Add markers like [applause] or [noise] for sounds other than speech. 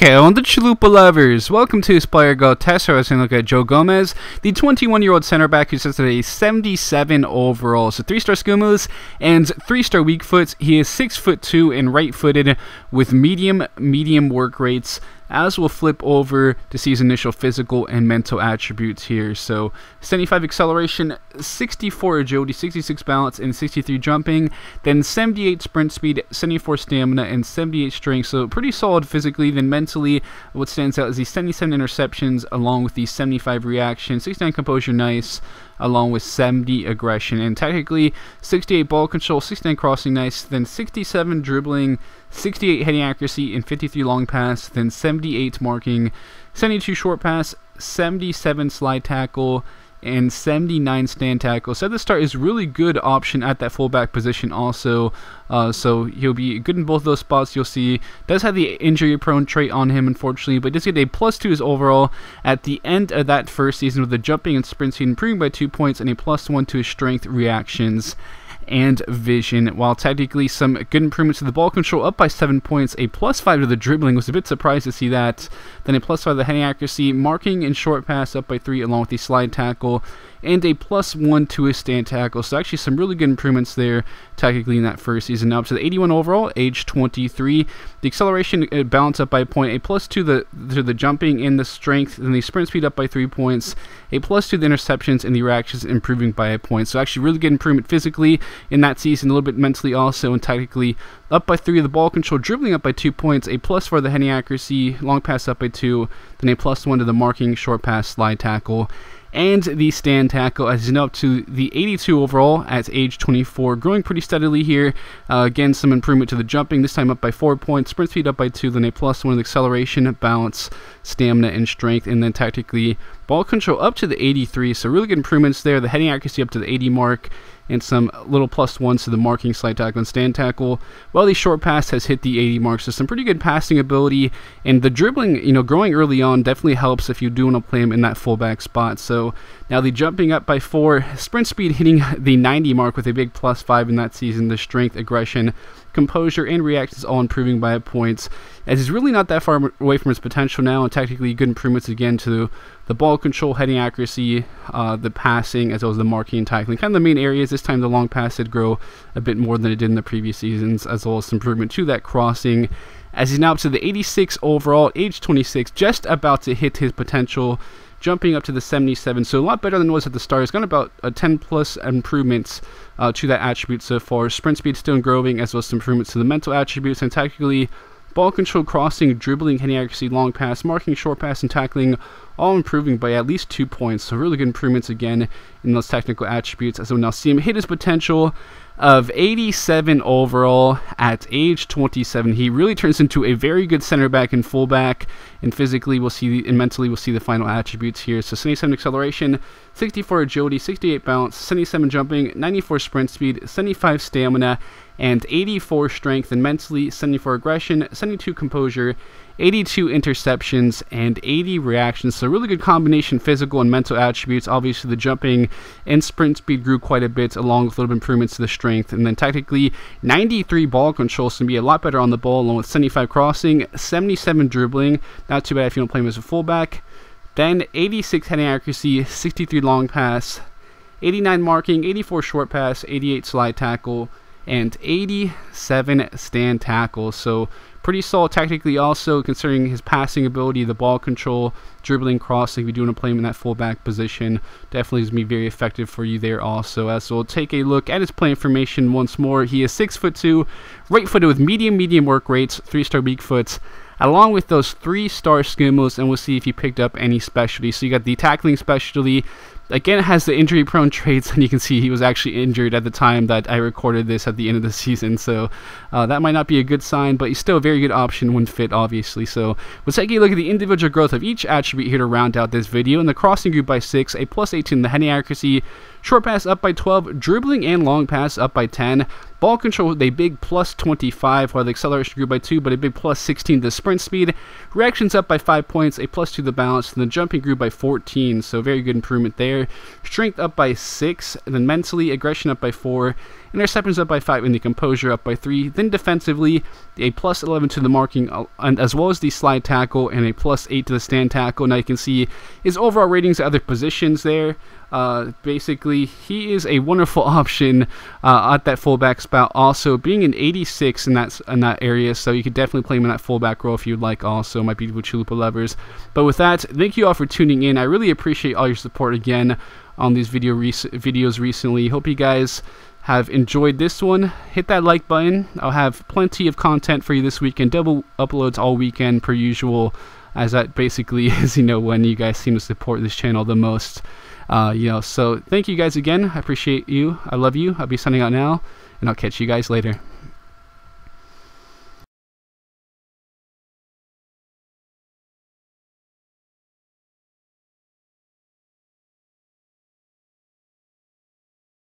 Okay, on the Chalupa lovers, welcome to Spire Go Test. I was going look at Joe Gomez, the 21 year old center back who sits at a 77 overall. So, three star skill moves and three star weak foot. He is 6 foot 2 and right footed with medium, medium work rates as we'll flip over to see his initial physical and mental attributes here. So 75 acceleration, 64 agility, 66 balance, and 63 jumping. Then 78 sprint speed, 74 stamina, and 78 strength. So pretty solid physically. Then mentally, what stands out is the 77 interceptions along with the 75 reaction, 69 composure, nice along with 70 aggression. And technically, 68 ball control, 69 crossing nice, then 67 dribbling, 68 heading accuracy, and 53 long pass, then 78 marking, 72 short pass, 77 slide tackle, and 79 stand tackle. So the start is really good option at that fullback position also. Uh, so he'll be good in both those spots. You'll see does have the injury prone trait on him unfortunately, but does get a plus two his overall at the end of that first season with the jumping and sprinting improving by two points and a plus one to his strength reactions and vision, while technically some good improvements to the ball control, up by 7 points. A plus 5 to the dribbling, was a bit surprised to see that. Then a plus 5 to the heading accuracy, marking and short pass up by 3, along with the slide tackle and a plus one to his stand tackle. So actually some really good improvements there technically in that first season. Now up to the 81 overall, age 23. The acceleration uh, balance up by a point, a plus to the to the jumping and the strength, and the sprint speed up by three points, a plus to the interceptions and the reactions improving by a point. So actually really good improvement physically in that season, a little bit mentally also, and technically up by three. The ball control dribbling up by two points, a plus for the heading accuracy, long pass up by two, then a plus one to the marking, short pass, slide tackle and the stand tackle as he's now up to the 82 overall at age 24, growing pretty steadily here. Uh, again, some improvement to the jumping, this time up by 4 points, sprint speed up by 2, then a plus 1 in acceleration, balance, stamina, and strength, and then tactically ball control up to the 83, so really good improvements there. The heading accuracy up to the 80 mark, and some little plus ones to the marking, slide tackle, and stand tackle. Well, the short pass has hit the 80 mark, so some pretty good passing ability. And the dribbling, you know, growing early on definitely helps if you do want to play him in that fullback spot. So now the jumping up by four, sprint speed hitting [laughs] the 90 mark with a big plus five in that season. The strength, aggression, composure, and reactions all improving by points. As he's really not that far away from his potential now, and technically good improvements again to the ball control, heading accuracy, uh, the passing, as well as the marking and tackling. Kind of the main areas. This time the long pass did grow a bit more than it did in the previous seasons, as well as improvement to that crossing. As he's now up to the 86 overall, age 26, just about to hit his potential jumping up to the 77. So a lot better than it was at the start. It's got about a 10 plus improvements uh, to that attribute so far. Sprint speed still growing, as well as improvements to the mental attributes and tactically ball control, crossing, dribbling, hitting accuracy, long pass, marking, short pass, and tackling, all improving by at least two points. So really good improvements again in those technical attributes. As we now see him hit his potential of 87 overall at age 27. He really turns into a very good center back and fullback. And physically, we'll see, and mentally, we'll see the final attributes here. So 77 acceleration, 64 agility, 68 balance, 77 jumping, 94 sprint speed, 75 stamina, and 84 strength. And mentally, 74 aggression, 72 composure, 82 interceptions, and 80 reactions. So, really good combination physical and mental attributes. Obviously, the jumping and sprint speed grew quite a bit, along with a little improvements to the strength. And then, technically, 93 ball control, so be a lot better on the ball, along with 75 crossing, 77 dribbling. Not too bad if you don't play him as a fullback. Then, 86 heading accuracy, 63 long pass, 89 marking, 84 short pass, 88 slide tackle, and 87 stand tackles. So pretty solid technically also considering his passing ability, the ball control, dribbling, crossing. If you do want to play him in that fullback position, definitely is going to be very effective for you there also. As we'll take a look at his play information once more. He is six foot two, right footed with medium medium work rates, three star weak foot along with those three star skill moves, and we'll see if he picked up any specialty. So you got the tackling specialty, again, it has the injury prone [laughs] traits, and you can see he was actually injured at the time that I recorded this at the end of the [laughs] season. So uh, that might not be a good sign, but he's still a good option when fit, obviously. So we'll take a look at the individual growth of each attribute here to round out this video. In the crossing group by 6, a plus 18 in the heading accuracy, Short pass up by 12, dribbling and long pass up by 10. Ball control with a big plus 25, while the acceleration grew by 2, but a big plus 16 to sprint speed. Reactions up by 5 points, a plus 2 to the balance, and the jumping grew by 14, so very good improvement there. Strength up by 6, and then mentally, aggression up by 4, interceptions up by 5, and the composure up by 3. Then defensively, a plus 11 to the marking, uh, and as well as the slide tackle, and a plus 8 to the stand tackle. Now you can see his overall ratings at other positions there. Uh, basically, he is a wonderful [laughs] option uh, at that fullback spot. Also, being an 86 in that in that area, so you could definitely play him in that fullback role if you'd like. Also, my beautiful Chalupa lovers. But with that, thank you all for tuning in. I really appreciate all your support again on these video rec- videos recently. Hope you guys have enjoyed this one. Hit that like button. I'll have plenty of content for you this weekend. Double uploads all weekend per usual, as that basically [laughs] is you know when you guys seem to support this channel the most. Uh, you know, so thank you guys again. I appreciate you. I love you. I'll be signing out now, and I'll catch you guys later.